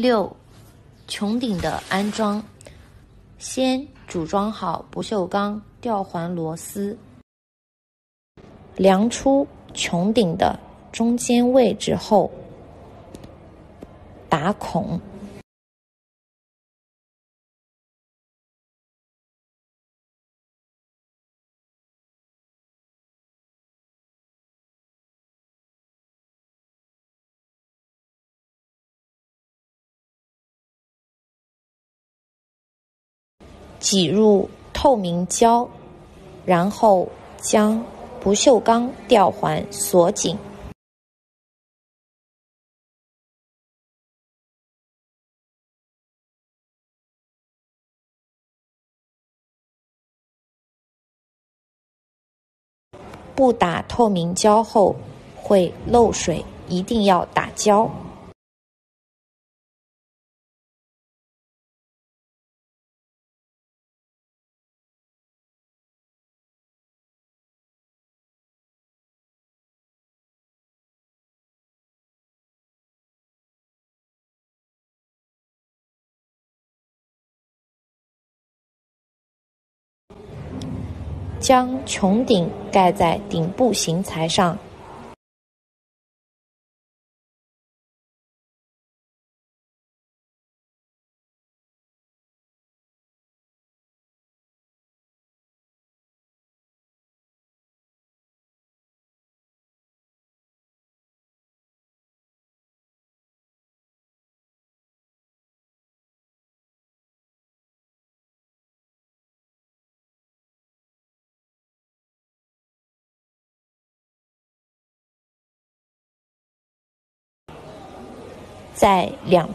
六，穹顶的安装，先组装好不锈钢吊环螺丝，量出穹顶的中间位置后，打孔。挤入透明胶，然后将不锈钢吊环锁紧。不打透明胶后会漏水，一定要打胶。将穹顶盖在顶部型材上，在两。